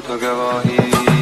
تو گواهی